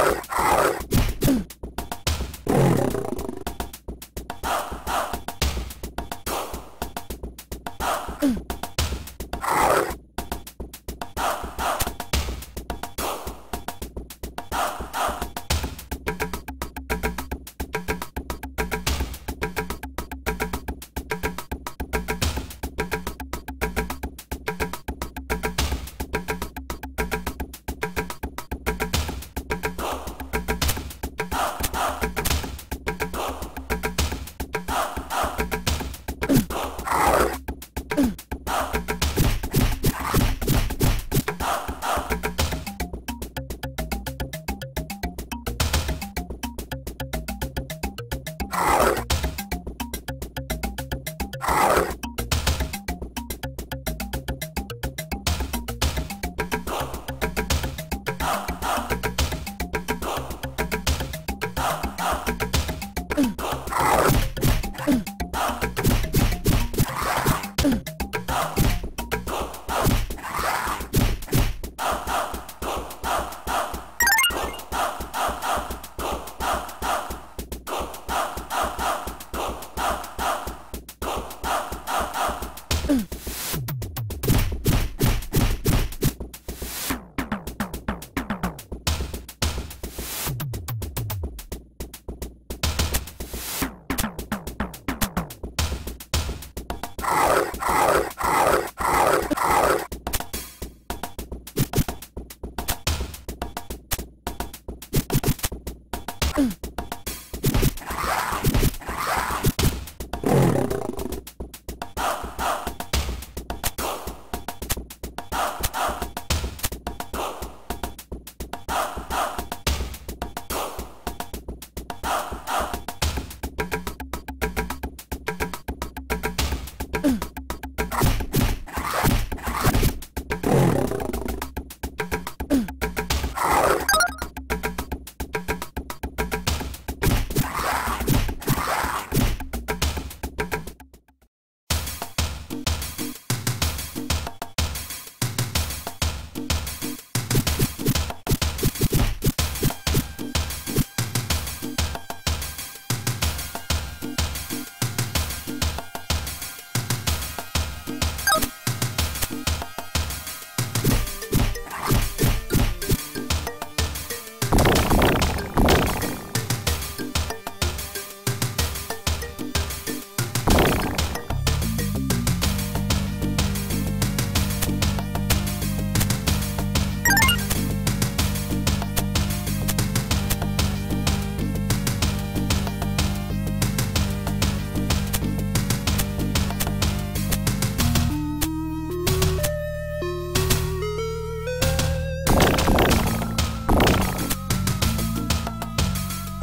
Wow.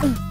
うん。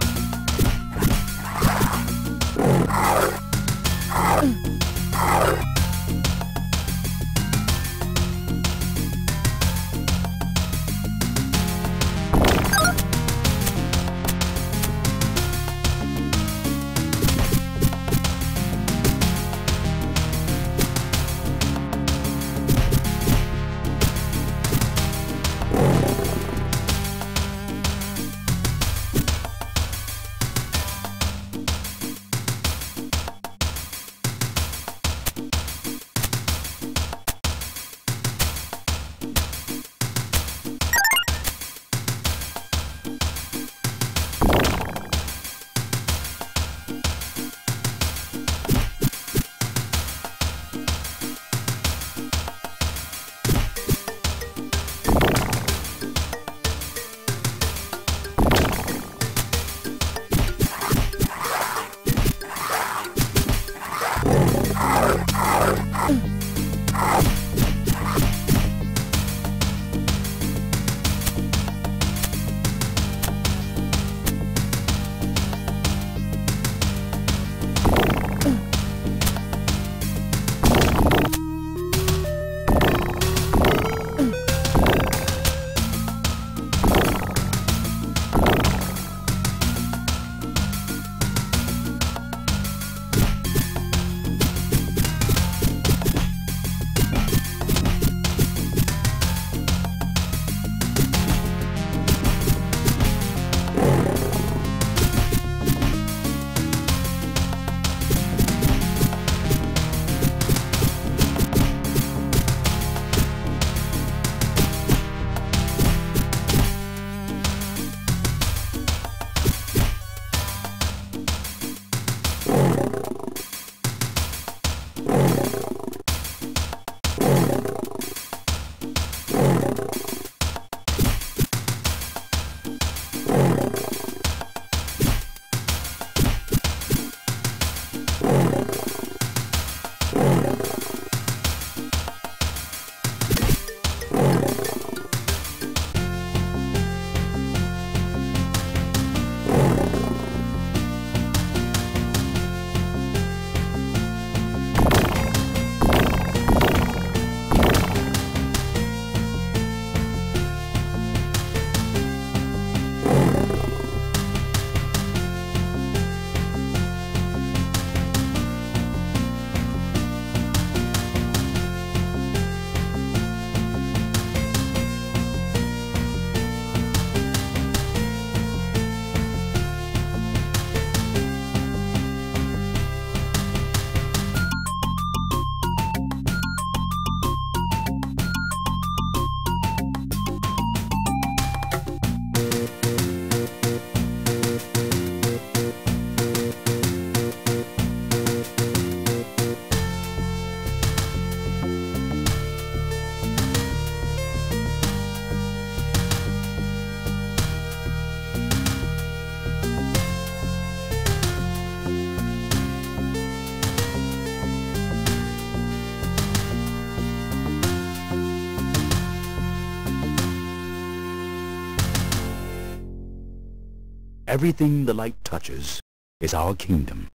Everything the light touches is our kingdom.